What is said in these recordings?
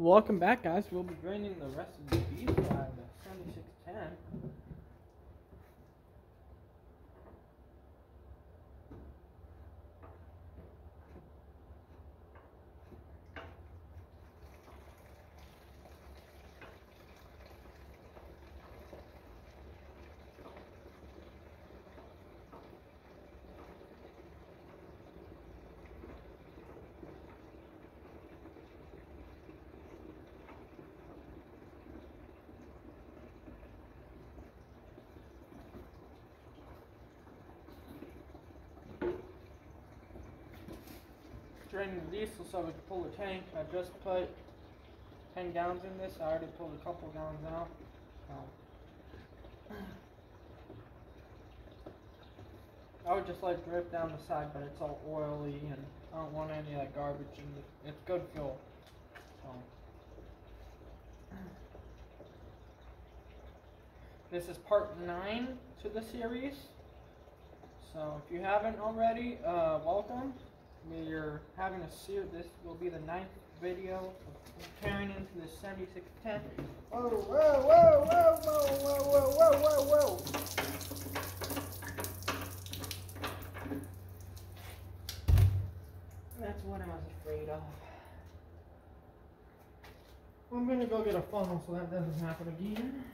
Welcome back, guys. We'll be draining the rest of the beef the 7610. Draining the diesel so we can pull the tank. I just put 10 gallons in this. I already pulled a couple gallons out. I would just like drip down the side, but it's all oily and I don't want any of that garbage in it. It's good fuel. So. This is part 9 to the series. So if you haven't already, uh, welcome. We're having a series. This will be the ninth video of tearing into the 7610. Whoa, whoa, whoa, whoa, whoa, whoa, whoa, whoa, whoa, whoa. That's what I was afraid of. I'm gonna go get a funnel so that doesn't happen again.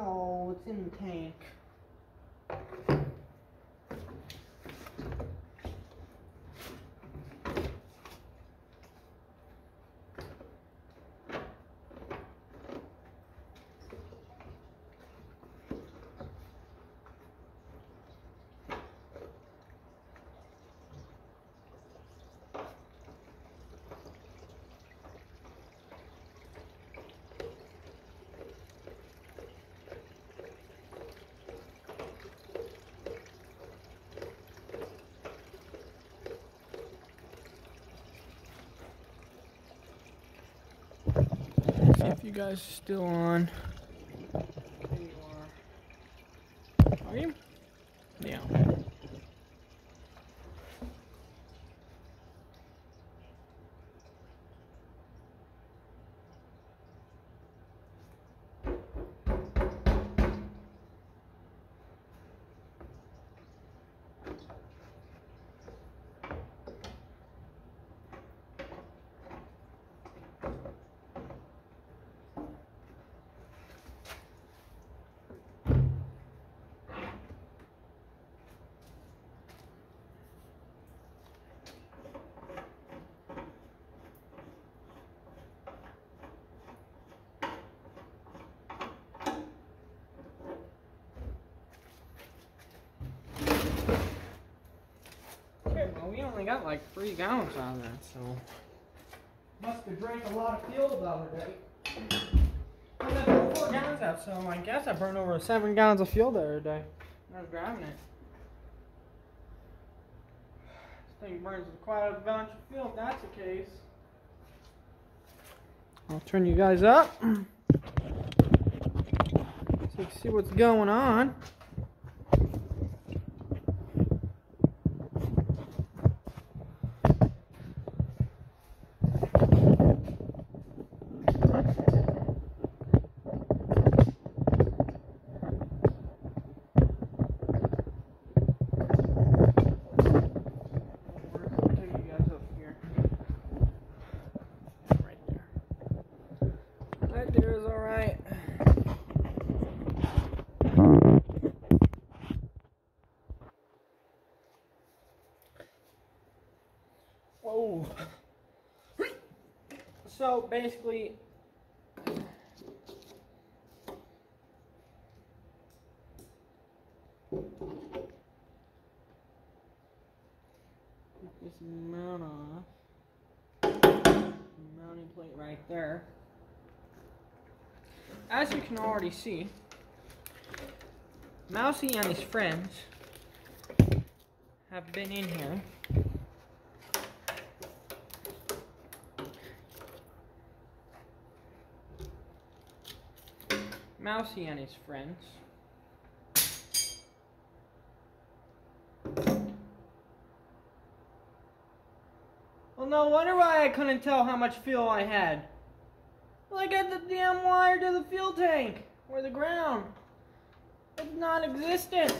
No, it's in the tank. If you guys are still on. There you are. Are you? Yeah. Okay, well, we only got like three gallons out of that, so. Must have drank a lot of fuel the other day. I got four gallons out, so I guess I burned over seven gallons of fuel the other day. I was driving it. This thing burns quite a bunch of fuel if that's the case. I'll turn you guys up. So you can see what's going on. I'll take you guys up here. Right there. Right there is alright. Oh. So basically, this mount off. Mounting plate right there. As you can already see, Mousy and his friends have been in here. Mousy and his friends. Well, no wonder why I couldn't tell how much fuel I had. Look at the damn wire to the fuel tank, or the ground. It's non-existent.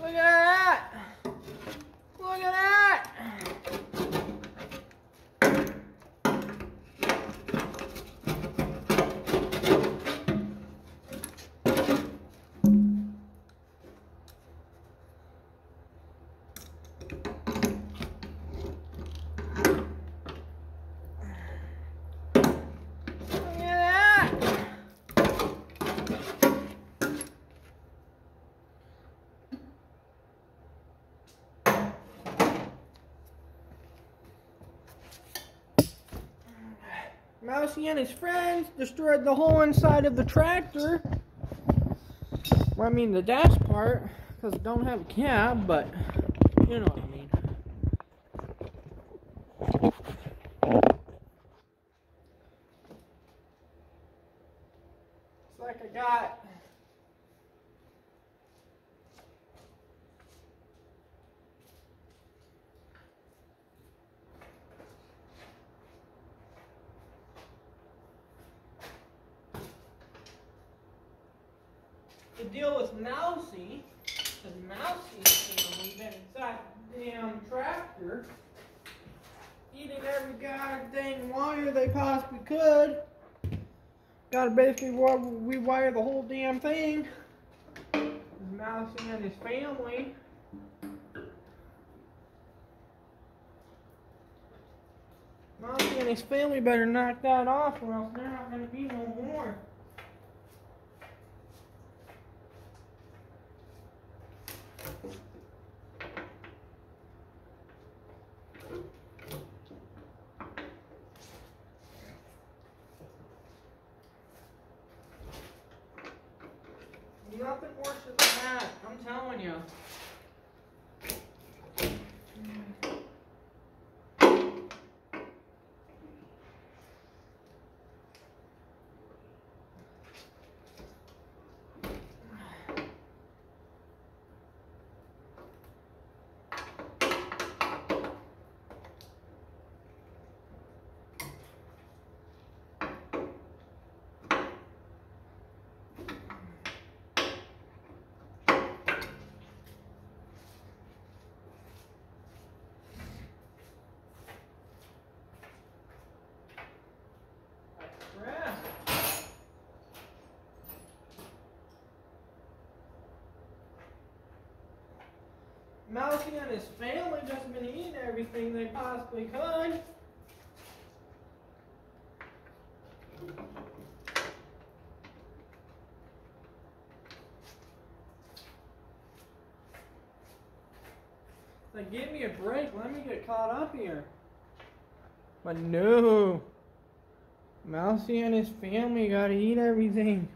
Look at that! Look at that! Look at that! Mousy and his friends destroyed the whole inside of the tractor. Well, I mean the dash part, because it don't have a cab, but you know what I mean. It's like I got to deal with Mousy, because Mousy family been inside the damn tractor, eating every goddamn wire they possibly could. Basically wa- rewire the whole damn thing. Mousy and his family. Mousy and his family better knock that off or else they're not gonna be no more. Nothing worse than that, I'm telling you. Crap. Mousy and his family just been eating everything they possibly could. Like, give me a break. Let me get caught up here. But no. Mousy and his family gotta eat everything.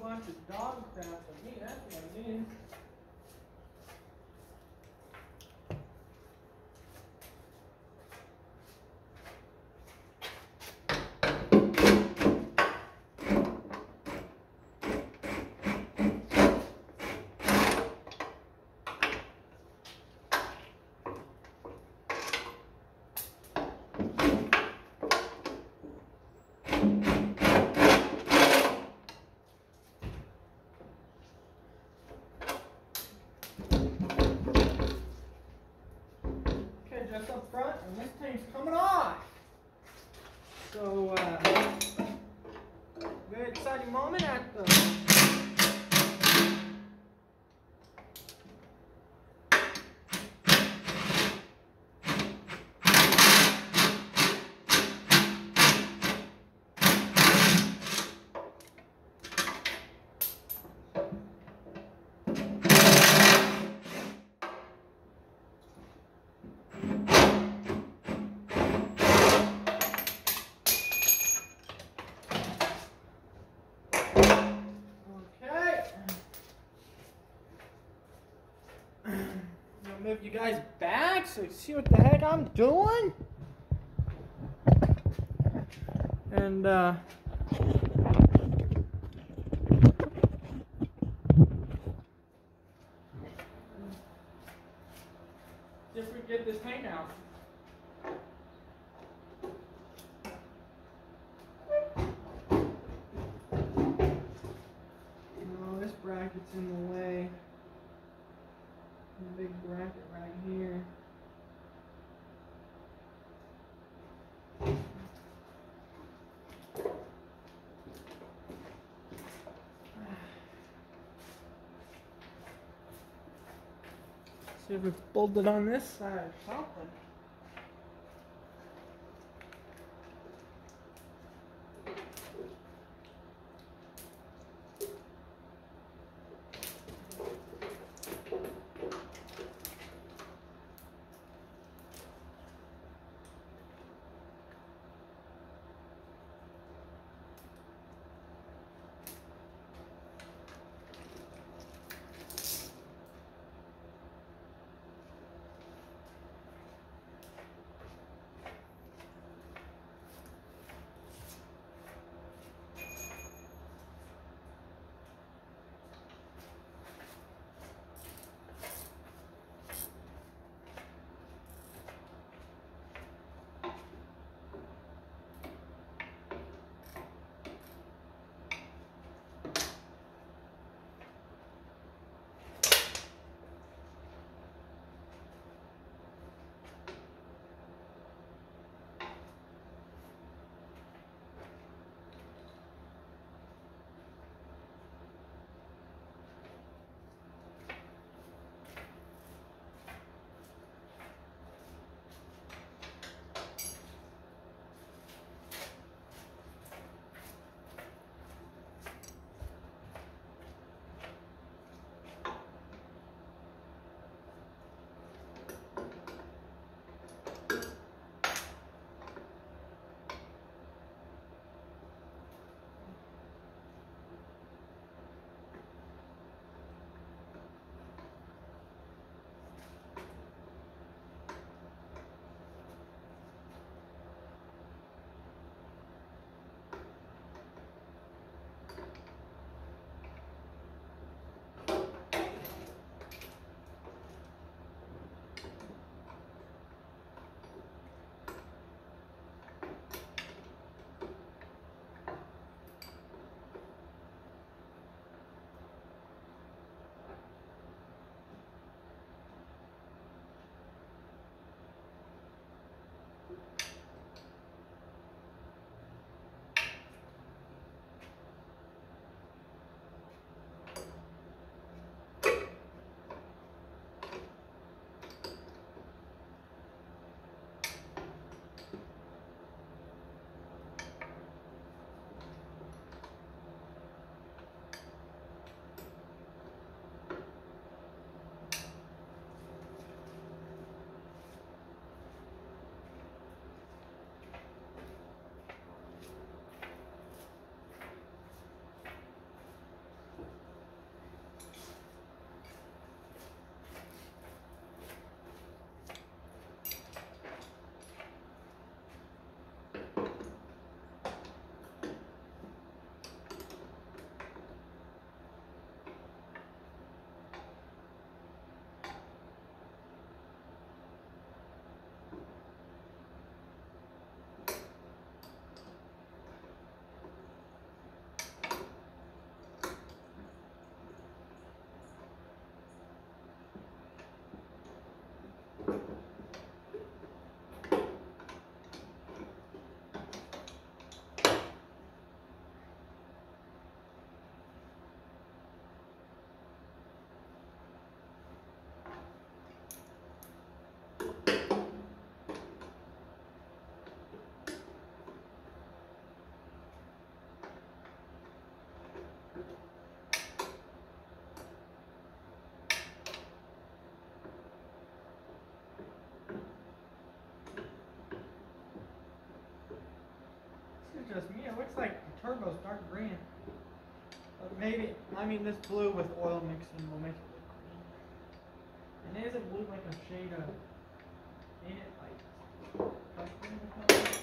Bunch of dog crap for me, that's thing's coming off. So, uh, very exciting moment at the gonna you guys back so you see what the heck I'm doing. And uh we get this paint out. No, this bracket's in the way. The big bracket right here. See if it's bolted on this side or something. Just looks like the turbo's dark green. But maybe, I mean, this blue with oil mixing will make it look green. And is it blue like a shade of, ain't it like, dark green or something?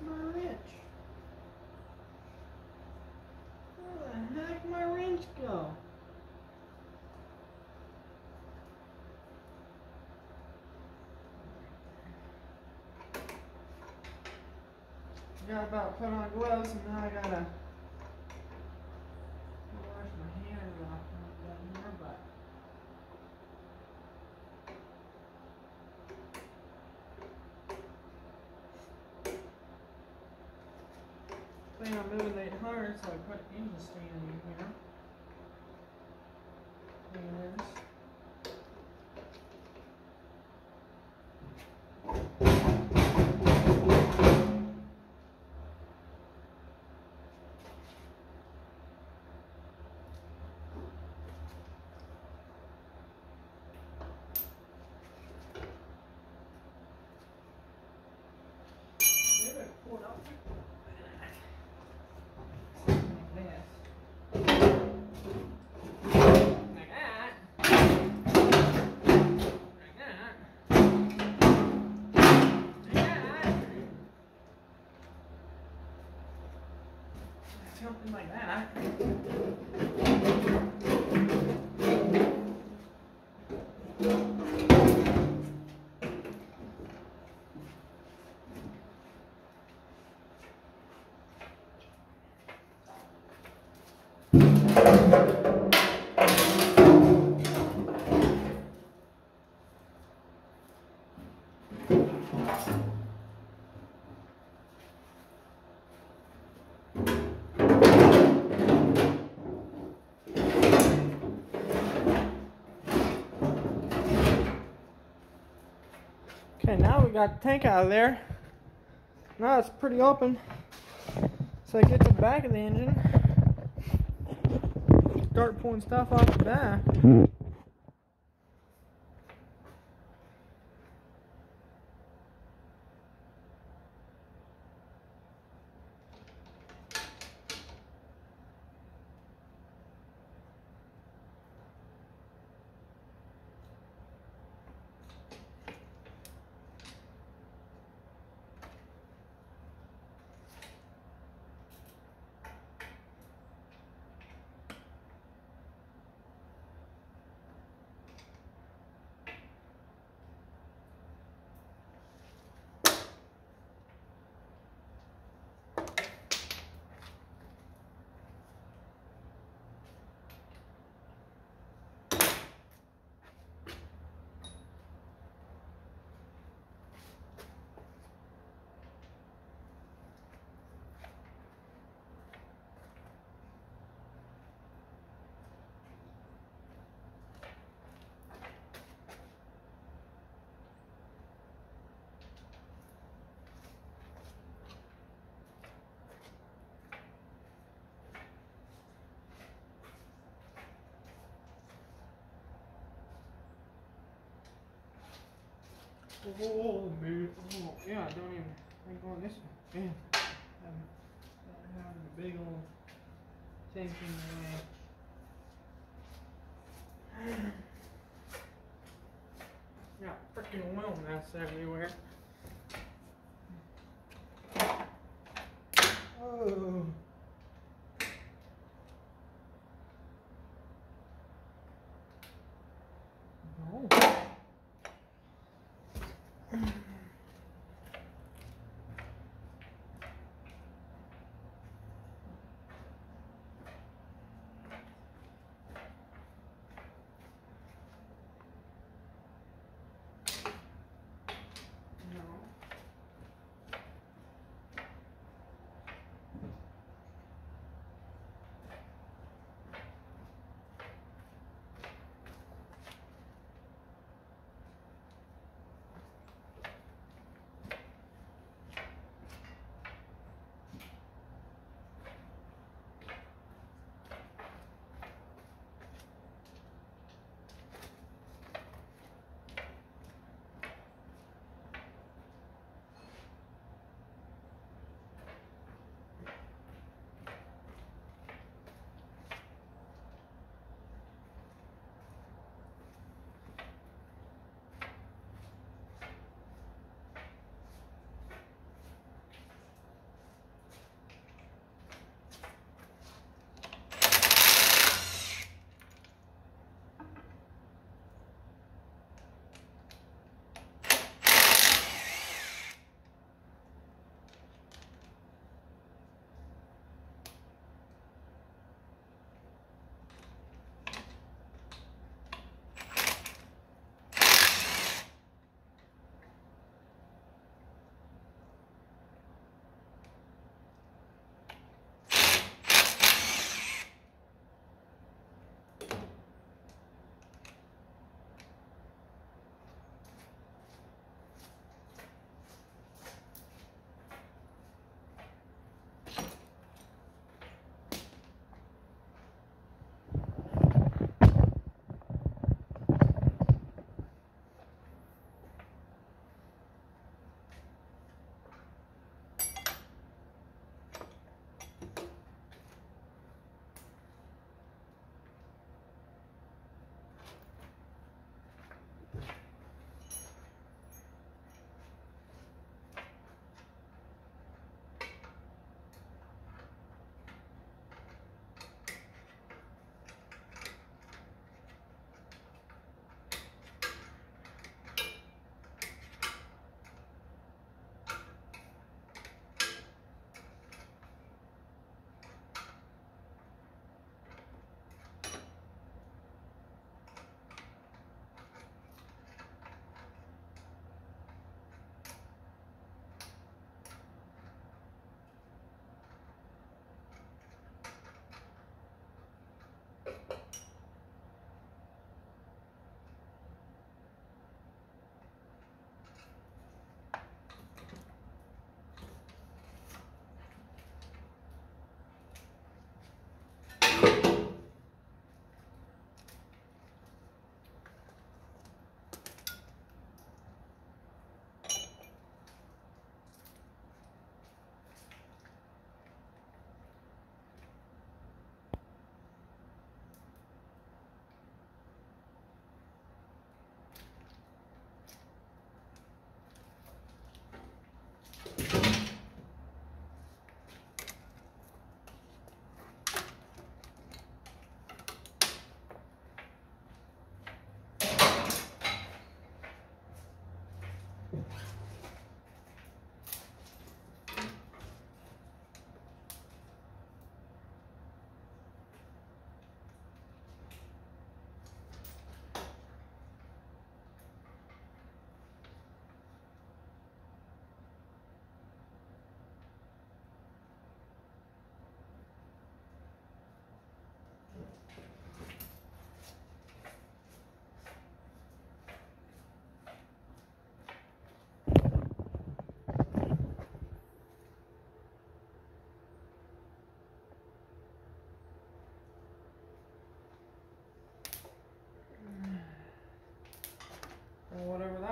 Where's my wrench? Where the heck my wrench go? Got about put on gloves and now I gotta wash my hands off and more, but plan on moving the 800, so I put an engine stand in here. There it is. Maybe I pull it out. Like this. Like that. Like that. Like that. Something like that. Okay, got the tank out of there. Now it's pretty open. So I get to the back of the engine. Start pulling stuff off the back. Oh, man. Oh, yeah, don't even. I'm going this way. Man. I'm having a big old tank in the way. Yeah, freaking oil mess everywhere.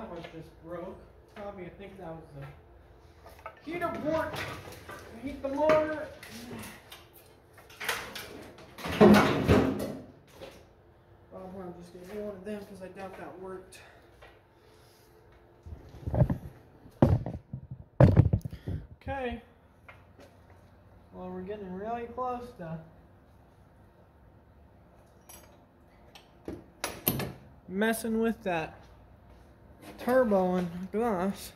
Just broke. Probably, I think that was the heater port. Heat the motor. Well, I'm just gonna get one of them because I doubt that worked. Okay. Well, we're getting really close to messing with that turbo and glass.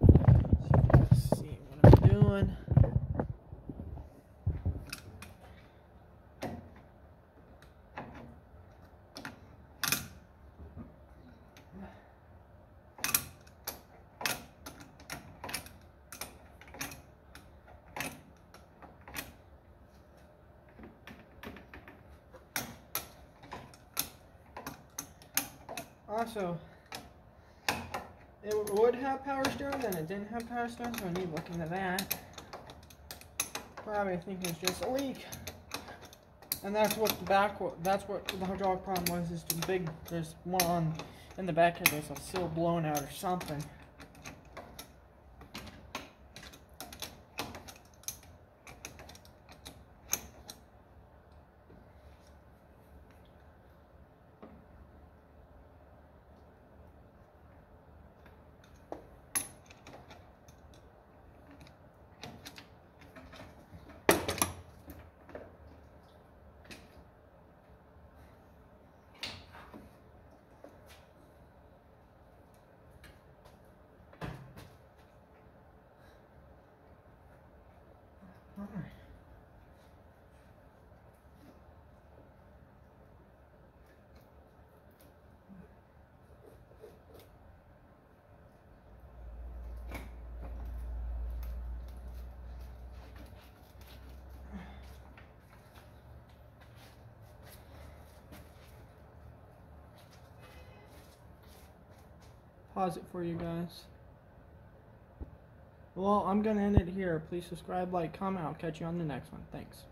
Let's see what I'm doing. Also, it would have power steering, then it didn't have power steering, so I need to look into that. Probably I think it's just a leak. And that's what the back, that's what the hydraulic problem was, is the big, there's one on, in the back here, there's a seal blown out or something. Pause it for you guys. Well, I'm going to end it here. Please subscribe, like, comment. I'll catch you on the next one. Thanks.